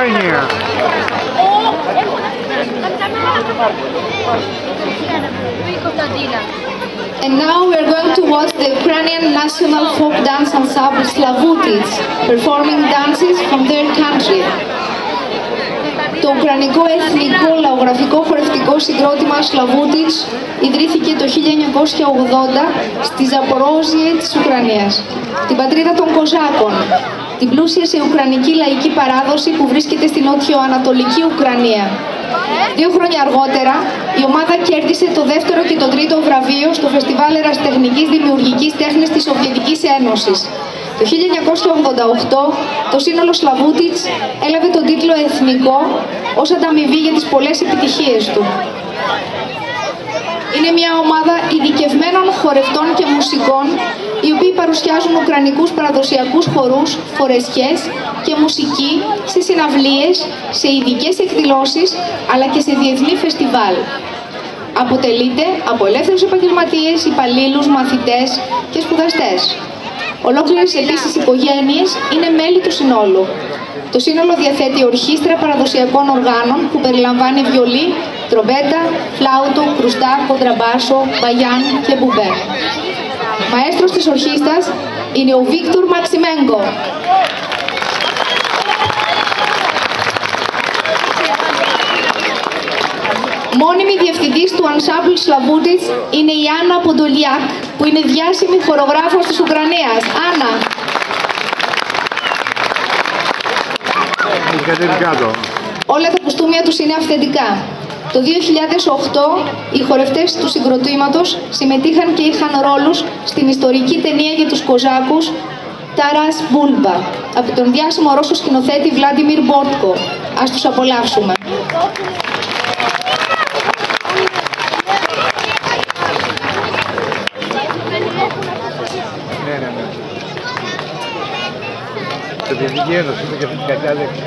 Ukraine. And now we are going to watch the Ukrainian national folk dance ensemble Slavutits performing dances from their country. Το Ουκρανικό Εθνικό Λαογραφικό Χορευτικό Συγκρότημα Σλαβούτιτς ιδρύθηκε το 1980 στη Ζαπορόζιε της Ουκρανίας, την πατρίδα των Κοζάκων, την πλούσια σε ουκρανική λαϊκή παράδοση που βρίσκεται στην νότιο-ανατολική Ουκρανία. Δύο χρόνια αργότερα, η ομάδα κέρδισε το δεύτερο και το τρίτο βραβείο στο Φεστιβάλ Εραστεχνικής Δημιουργικής Τέχνης της Σοβιετικής Ένωσης. Το 1988 το σύνολο Σλαβούτιτς έλαβε τον τίτλο Εθνικό ως ανταμοιβή για τις πολλές επιτυχίες του. Είναι μια ομάδα ειδικευμένων χορευτών και μουσικών οι οποίοι παρουσιάζουν ουκρανικούς παραδοσιακούς χορούς, φορεσιές και μουσική σε συναυλίες, σε ειδικές εκδηλώσεις αλλά και σε διεθνή φεστιβάλ. Αποτελείται από ελεύθερους επαγγελματίες, υπαλλήλους, μαθητές και σπουδαστές. Ολόκληρες επίσης οικογένειες είναι μέλη του συνόλου. Το σύνολο διαθέτει ορχήστρα παραδοσιακών οργάνων που περιλαμβάνει βιολί, τρομπέτα, φλάουτο, κρουστά, κοντραμπάσο, μπαγιάν και μπουμπέ. Μαέστρος της ορχήστας είναι ο Βίκτορ Μαξιμέγκο. Μόνιμη διευθυντής του Ensemble Slavutits είναι η Άννα Ποντολιάκ, που είναι διάσημη χορογράφος της Ουκρανίας. Άννα. Όλα τα κουστούμια τους είναι αυθεντικά. Το 2008 οι χορευτές του συγκροτήματος συμμετείχαν και είχαν ρόλους στην ιστορική ταινία για τους Κοζάκους Ταράς Μπούλμπα από τον διάσημο Ρώσο σκηνοθέτη Βλάντιμιρ Μπόρτκο. Ας τους απολαύσουμε. Ναι, ναι, ναι. Σοβιετική Ένωση είναι και αυτή την κακιά λέξη.